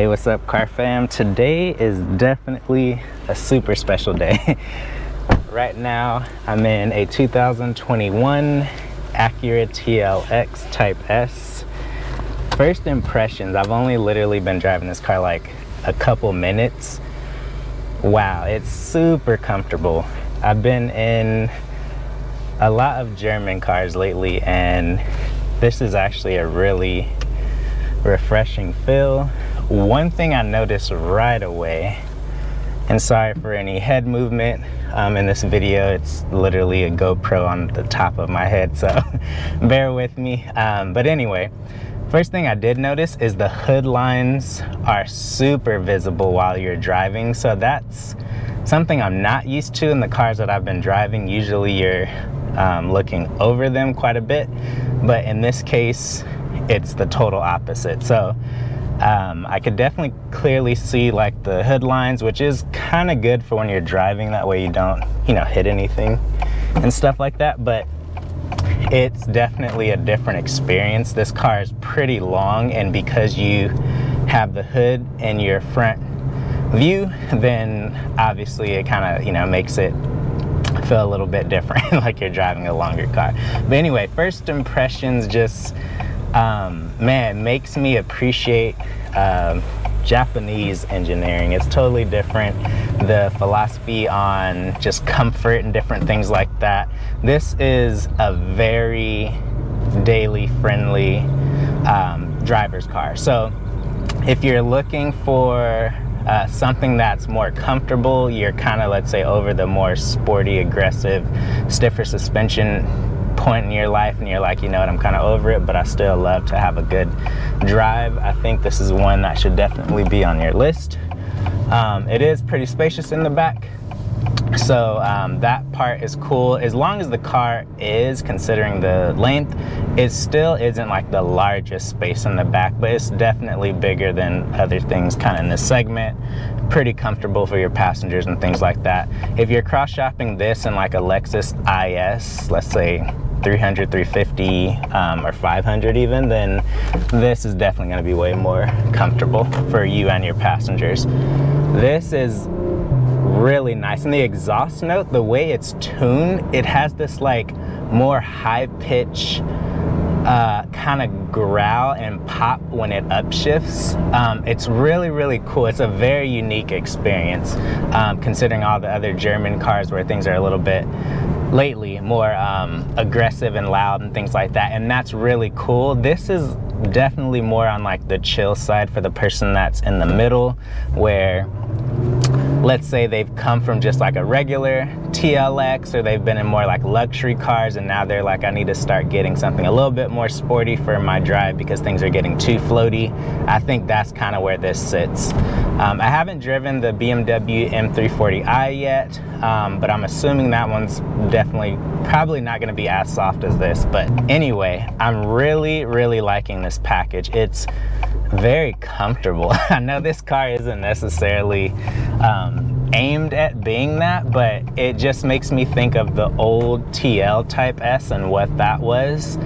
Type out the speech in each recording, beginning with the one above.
Hey, what's up, car fam? Today is definitely a super special day. right now, I'm in a 2021 Acura TLX Type S. First impressions, I've only literally been driving this car like a couple minutes. Wow, it's super comfortable. I've been in a lot of German cars lately, and this is actually a really refreshing feel one thing I noticed right away, and sorry for any head movement um, in this video, it's literally a GoPro on the top of my head, so bear with me. Um, but anyway, first thing I did notice is the hood lines are super visible while you're driving, so that's something I'm not used to in the cars that I've been driving. Usually you're um, looking over them quite a bit, but in this case, it's the total opposite. So um, I could definitely clearly see like the hood lines, which is kind of good for when you're driving. That way you don't, you know, hit anything and stuff like that. But it's definitely a different experience. This car is pretty long, and because you have the hood in your front view, then obviously it kind of, you know, makes it feel a little bit different, like you're driving a longer car. But anyway, first impressions just um, man, makes me appreciate um, Japanese engineering. It's totally different. The philosophy on just comfort and different things like that. This is a very daily friendly um, driver's car. So if you're looking for uh, something that's more comfortable, you're kind of, let's say, over the more sporty, aggressive, stiffer suspension point in your life and you're like, you know what, I'm kind of over it, but I still love to have a good drive, I think this is one that should definitely be on your list. Um, it is pretty spacious in the back. So um, that part is cool. As long as the car is, considering the length, it still isn't like the largest space in the back, but it's definitely bigger than other things kind of in this segment. Pretty comfortable for your passengers and things like that. If you're cross shopping this and like a Lexus IS, let's say 300, 350, um, or 500 even, then this is definitely gonna be way more comfortable for you and your passengers. This is really nice. And the exhaust note, the way it's tuned, it has this like more high pitch uh, kind of growl and pop when it upshifts. Um, it's really, really cool. It's a very unique experience um, considering all the other German cars where things are a little bit lately more um, aggressive and loud and things like that and that's really cool. This is definitely more on like the chill side for the person that's in the middle where let's say they've come from just like a regular TLX or they've been in more like luxury cars and now they're like I need to start getting something a little bit more sporty for my drive because things are getting too floaty. I think that's kind of where this sits um, I haven't driven the BMW M340i yet um, but I'm assuming that one's definitely probably not going to be as soft as this but anyway I'm really really liking this package it's very comfortable. I know this car isn't necessarily um, aimed at being that, but it just makes me think of the old TL Type S and what that was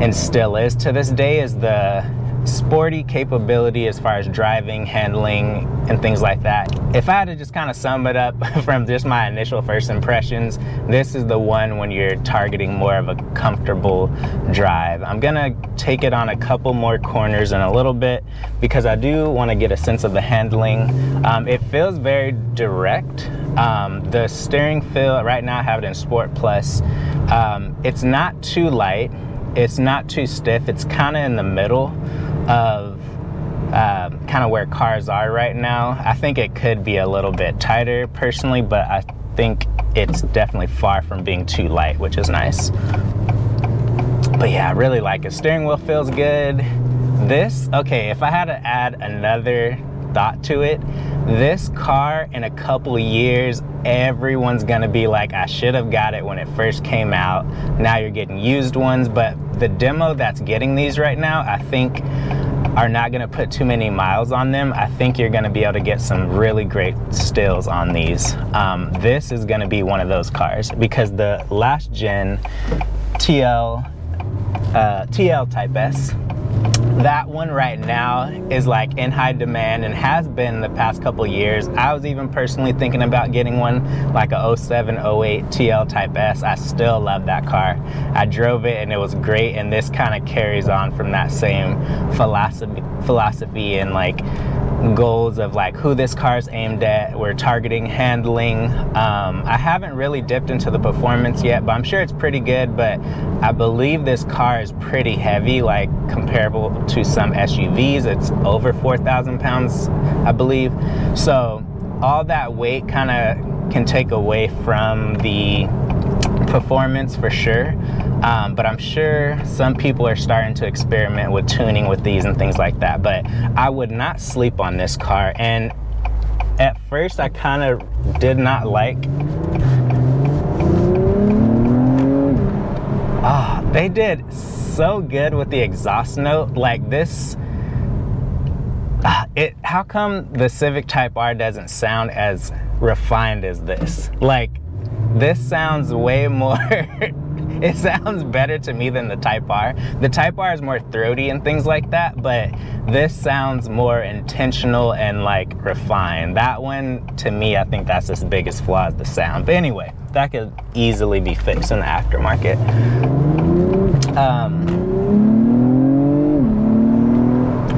and still is to this day is the sporty capability as far as driving, handling, and things like that. If I had to just kind of sum it up from just my initial first impressions, this is the one when you're targeting more of a comfortable drive. I'm gonna take it on a couple more corners in a little bit because I do want to get a sense of the handling. Um, it feels very direct. Um, the steering feel, right now I have it in Sport Plus. Um, it's not too light, it's not too stiff, it's kind of in the middle of um, kind of where cars are right now. I think it could be a little bit tighter personally, but I think it's definitely far from being too light, which is nice. But yeah, I really like it. Steering wheel feels good. This, okay, if I had to add another thought to it, this car in a couple years, everyone's gonna be like, I should have got it when it first came out. Now you're getting used ones, but the demo that's getting these right now, I think are not gonna put too many miles on them. I think you're gonna be able to get some really great stills on these. Um, this is gonna be one of those cars because the last gen TL, uh, TL Type S, that one right now is like in high demand and has been the past couple years. I was even personally thinking about getting one like a 07, 08 TL Type S. I still love that car. I drove it and it was great and this kind of carries on from that same philosophy philosophy and like goals of like who this car is aimed at. We're targeting handling. Um, I haven't really dipped into the performance yet, but I'm sure it's pretty good. But I believe this car is pretty heavy, like comparable to some SUVs. It's over 4,000 pounds, I believe. So all that weight kind of can take away from the performance for sure. Um, but I'm sure some people are starting to experiment with tuning with these and things like that. But I would not sleep on this car. And at first, I kind of did not like. Ah, oh, they did so good with the exhaust note. Like this. Uh, it how come the Civic Type R doesn't sound as refined as this? Like this sounds way more it sounds better to me than the Type R. The Type R is more throaty and things like that, but this sounds more intentional and like refined. That one, to me, I think that's its biggest flaw is the sound. But anyway, that could easily be fixed in the aftermarket. Um,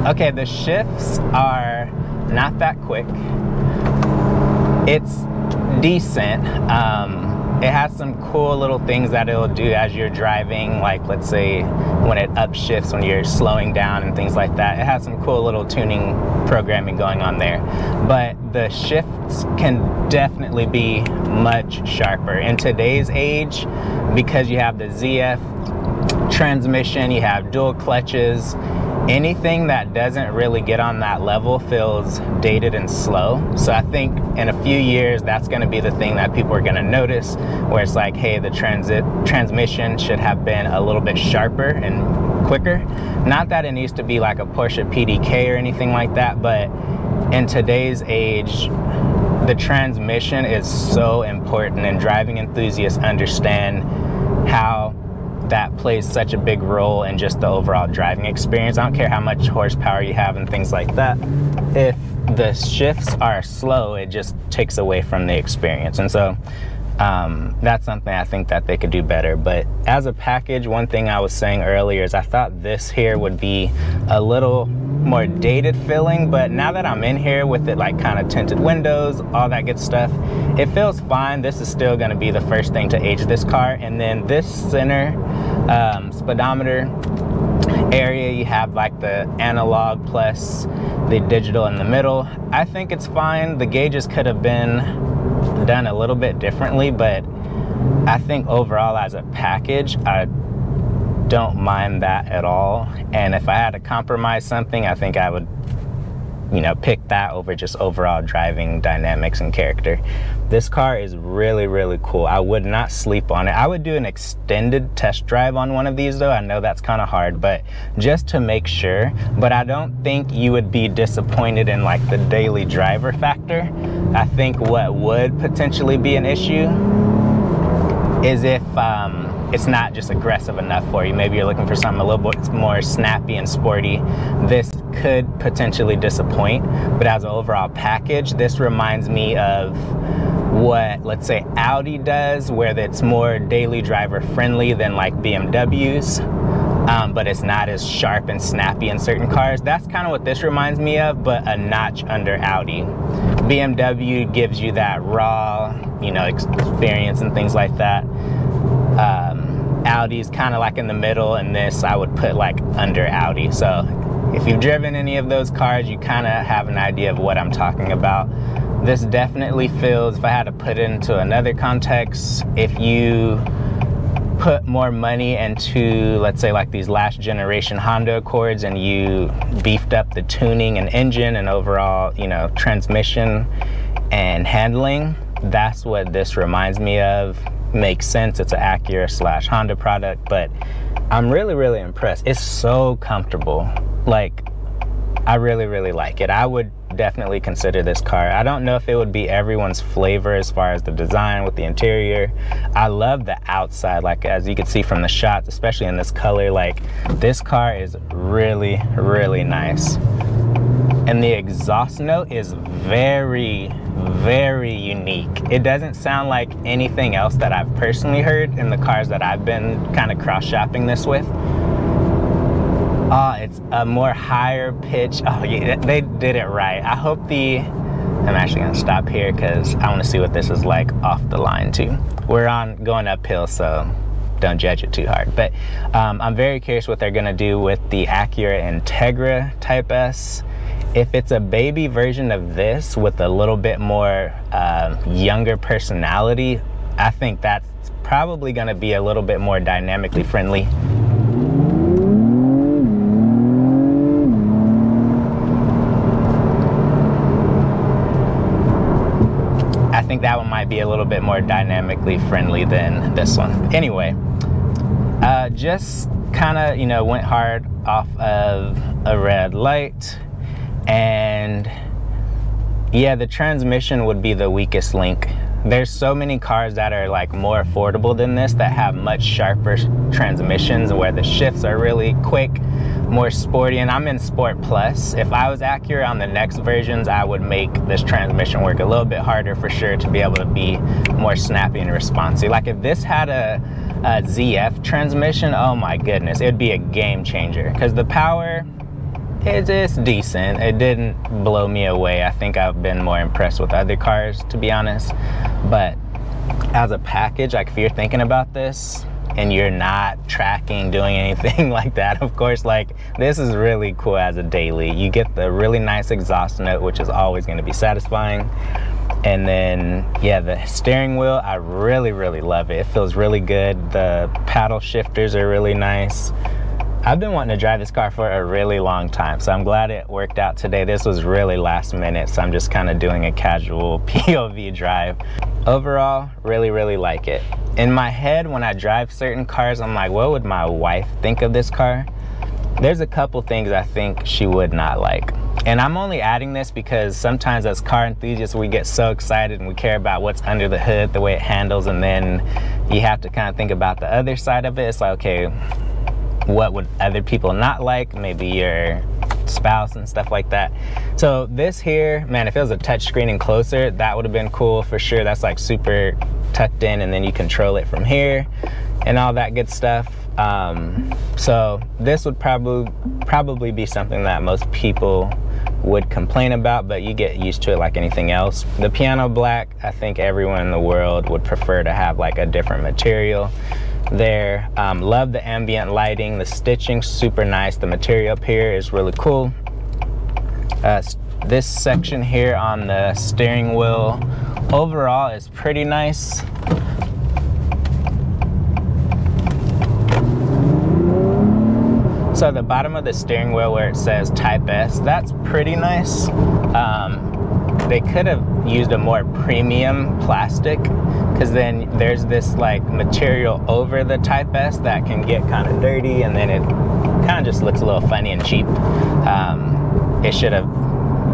okay, the shifts are not that quick. It's decent. Um, it has some cool little things that it'll do as you're driving, like let's say when it upshifts when you're slowing down and things like that. It has some cool little tuning programming going on there. But the shifts can definitely be much sharper. In today's age, because you have the ZF transmission, you have dual clutches, anything that doesn't really get on that level feels dated and slow. So I think in a few years, that's going to be the thing that people are going to notice, where it's like, hey, the transit transmission should have been a little bit sharper and quicker. Not that it needs to be like a Porsche PDK or anything like that, but in today's age, the transmission is so important, and driving enthusiasts understand how that plays such a big role in just the overall driving experience. I don't care how much horsepower you have and things like that. If the shifts are slow, it just takes away from the experience. And so um, that's something I think that they could do better. But as a package, one thing I was saying earlier is I thought this here would be a little more dated feeling, but now that I'm in here with it like kind of tinted windows, all that good stuff, it feels fine. This is still gonna be the first thing to age this car. And then this center um, speedometer area, you have like the analog plus the digital in the middle. I think it's fine. The gauges could have been done a little bit differently, but I think overall as a package, I don't mind that at all. And if I had to compromise something, I think I would you know, pick that over just overall driving dynamics and character. This car is really, really cool. I would not sleep on it. I would do an extended test drive on one of these though. I know that's kind of hard, but just to make sure. But I don't think you would be disappointed in like the daily driver factor. I think what would potentially be an issue is if um, it's not just aggressive enough for you. Maybe you're looking for something a little bit more snappy and sporty. This could potentially disappoint, but as an overall package, this reminds me of what let's say Audi does, where it's more daily driver friendly than like BMWs. Um, but it's not as sharp and snappy in certain cars. That's kind of what this reminds me of, but a notch under Audi. BMW gives you that raw, you know, experience and things like that. Um, Audi's kind of like in the middle, and this I would put like under Audi. So if you've driven any of those cars, you kind of have an idea of what I'm talking about. This definitely feels, if I had to put it into another context, if you put more money into, let's say, like these last generation Honda Accords and you beefed up the tuning and engine and overall, you know, transmission and handling, that's what this reminds me of. Makes sense. It's an Acura slash Honda product, but I'm really, really impressed. It's so comfortable. Like, I really, really like it. I would definitely consider this car. I don't know if it would be everyone's flavor as far as the design with the interior. I love the outside, like as you can see from the shots, especially in this color, like this car is really, really nice. And the exhaust note is very, very unique. It doesn't sound like anything else that I've personally heard in the cars that I've been kind of cross shopping this with. Oh, it's a more higher pitch. Oh, yeah, they did it right. I hope the, I'm actually gonna stop here because I wanna see what this is like off the line too. We're on going uphill, so don't judge it too hard. But um, I'm very curious what they're gonna do with the Acura Integra Type S if it's a baby version of this with a little bit more uh, younger personality, I think that's probably gonna be a little bit more dynamically friendly. I think that one might be a little bit more dynamically friendly than this one. Anyway, uh, just kind of, you know, went hard off of a red light and yeah, the transmission would be the weakest link. There's so many cars that are like more affordable than this that have much sharper transmissions where the shifts are really quick, more sporty, and I'm in Sport Plus. If I was Acura on the next versions, I would make this transmission work a little bit harder for sure to be able to be more snappy and responsive. Like if this had a, a ZF transmission, oh my goodness, it'd be a game changer because the power, it's, it's decent. It didn't blow me away. I think I've been more impressed with other cars, to be honest. But as a package, like if you're thinking about this and you're not tracking, doing anything like that, of course, like this is really cool as a daily. You get the really nice exhaust note, which is always going to be satisfying. And then, yeah, the steering wheel, I really, really love it. It feels really good. The paddle shifters are really nice. I've been wanting to drive this car for a really long time, so I'm glad it worked out today. This was really last minute, so I'm just kind of doing a casual POV drive. Overall, really, really like it. In my head, when I drive certain cars, I'm like, what would my wife think of this car? There's a couple things I think she would not like. And I'm only adding this because sometimes as car enthusiasts, we get so excited and we care about what's under the hood, the way it handles, and then you have to kind of think about the other side of it. It's like, okay, what would other people not like, maybe your spouse and stuff like that. So this here, man, if it was a touch screen and closer, that would have been cool for sure. That's like super tucked in and then you control it from here and all that good stuff. Um, so this would probably probably be something that most people would complain about, but you get used to it like anything else. The piano black, I think everyone in the world would prefer to have like a different material there. Um, love the ambient lighting, the stitching, super nice. The material up here is really cool. Uh, this section here on the steering wheel overall is pretty nice. So the bottom of the steering wheel where it says Type S, that's pretty nice. Um, they could have used a more premium plastic because then there's this like material over the Type S that can get kind of dirty and then it kind of just looks a little funny and cheap. Um, it should have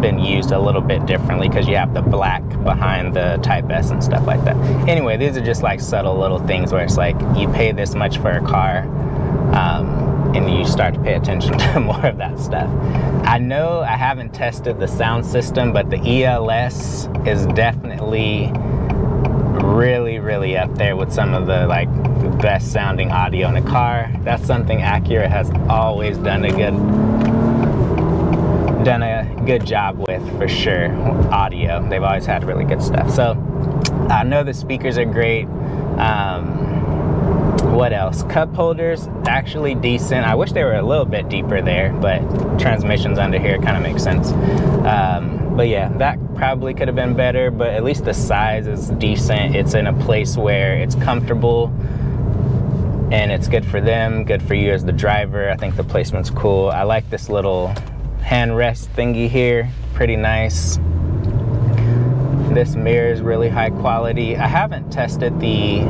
been used a little bit differently because you have the black behind the Type S and stuff like that. Anyway, these are just like subtle little things where it's like you pay this much for a car um, and you start to pay attention to more of that stuff. I know I haven't tested the sound system, but the ELS is definitely really, really up there with some of the like best sounding audio in a car. That's something Acura has always done a good done a good job with for sure. Audio, they've always had really good stuff. So I know the speakers are great. Um, what else? Cup holders, actually decent. I wish they were a little bit deeper there, but transmissions under here kind of makes sense. Um, but yeah, that probably could have been better, but at least the size is decent. It's in a place where it's comfortable and it's good for them, good for you as the driver. I think the placement's cool. I like this little hand rest thingy here, pretty nice. This mirror is really high quality. I haven't tested the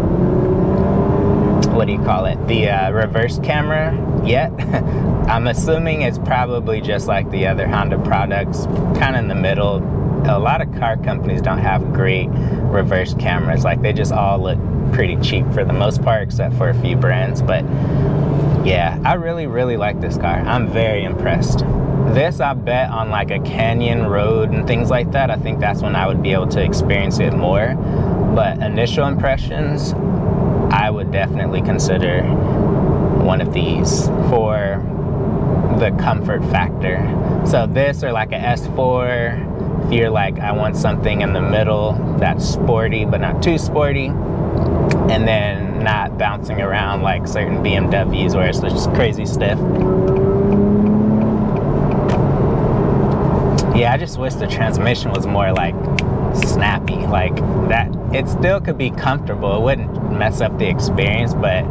what do you call it? The uh, reverse camera yet. I'm assuming it's probably just like the other Honda products, kind of in the middle. A lot of car companies don't have great reverse cameras. Like they just all look pretty cheap for the most part, except for a few brands. But yeah, I really, really like this car. I'm very impressed. This, I bet on like a canyon road and things like that, I think that's when I would be able to experience it more. But initial impressions, I would definitely consider one of these for the comfort factor. So this or like a S4, if you're like, I want something in the middle that's sporty but not too sporty, and then not bouncing around like certain BMWs where it's just crazy stiff. Yeah, I just wish the transmission was more like snappy like that it still could be comfortable it wouldn't mess up the experience but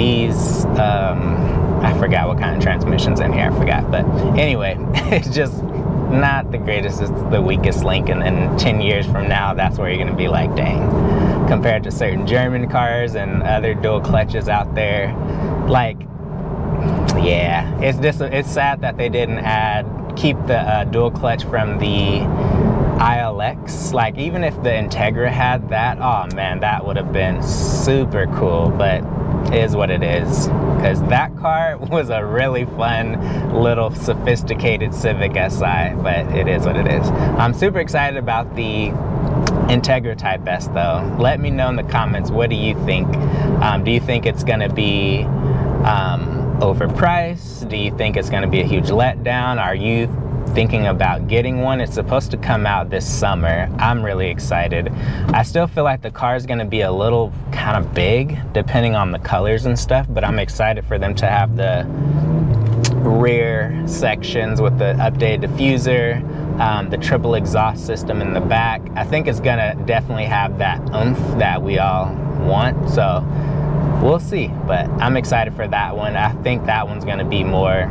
these um, I forgot what kind of transmissions in here I forgot but anyway it's just not the greatest it's the weakest link and then 10 years from now that's where you're gonna be like dang compared to certain German cars and other dual clutches out there like yeah it's just it's sad that they didn't add keep the uh, dual clutch from the ILX. Like even if the Integra had that, oh man, that would have been super cool. But is what it is because that car was a really fun little sophisticated Civic Si, but it is what it is. I'm super excited about the Integra Type S though. Let me know in the comments, what do you think? Um, do you think it's gonna be um, overpriced? Do you think it's gonna be a huge letdown? Are you thinking about getting one. It's supposed to come out this summer. I'm really excited. I still feel like the car is going to be a little kind of big depending on the colors and stuff, but I'm excited for them to have the rear sections with the updated diffuser, um, the triple exhaust system in the back. I think it's gonna definitely have that oomph that we all want. So we'll see, but I'm excited for that one. I think that one's gonna be more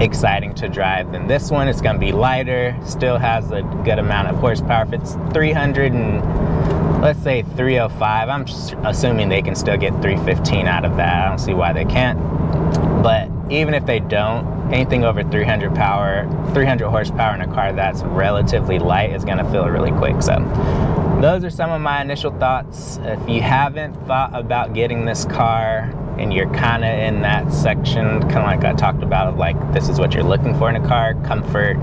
exciting to drive than this one. It's gonna be lighter, still has a good amount of horsepower. If it's 300 and let's say 305, I'm assuming they can still get 315 out of that. I don't see why they can't. But even if they don't, anything over 300 power, 300 horsepower in a car that's relatively light is gonna feel really quick. So those are some of my initial thoughts. If you haven't thought about getting this car, and you're kind of in that section, kind of like I talked about, like this is what you're looking for in a car comfort,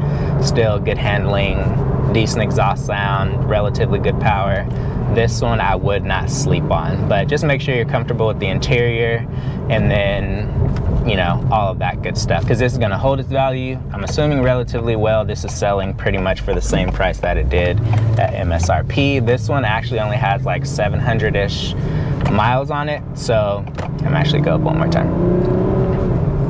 still good handling, decent exhaust sound, relatively good power. This one I would not sleep on, but just make sure you're comfortable with the interior and then you know, all of that good stuff because this is going to hold its value. I'm assuming relatively well. This is selling pretty much for the same price that it did at MSRP. This one actually only has like 700-ish miles on it. So I'm actually go up one more time.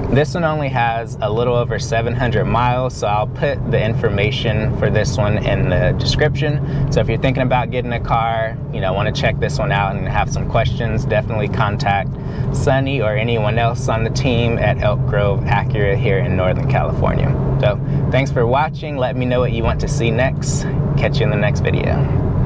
This one only has a little over 700 miles, so I'll put the information for this one in the description. So if you're thinking about getting a car, you know, want to check this one out and have some questions, definitely contact Sunny or anyone else on the team at Elk Grove Acura here in Northern California. So thanks for watching. Let me know what you want to see next. Catch you in the next video.